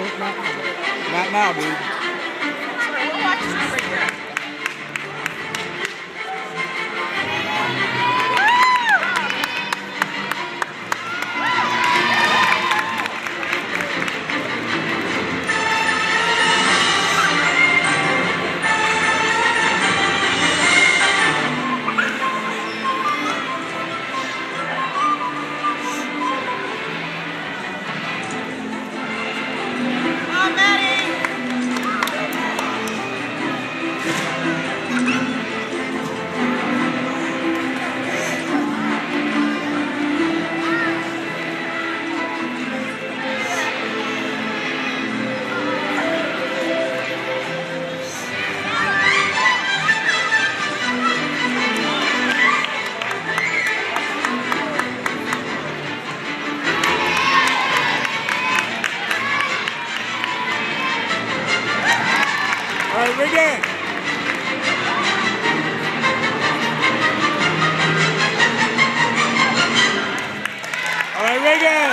Not now, dude. every day. All right, Reagan.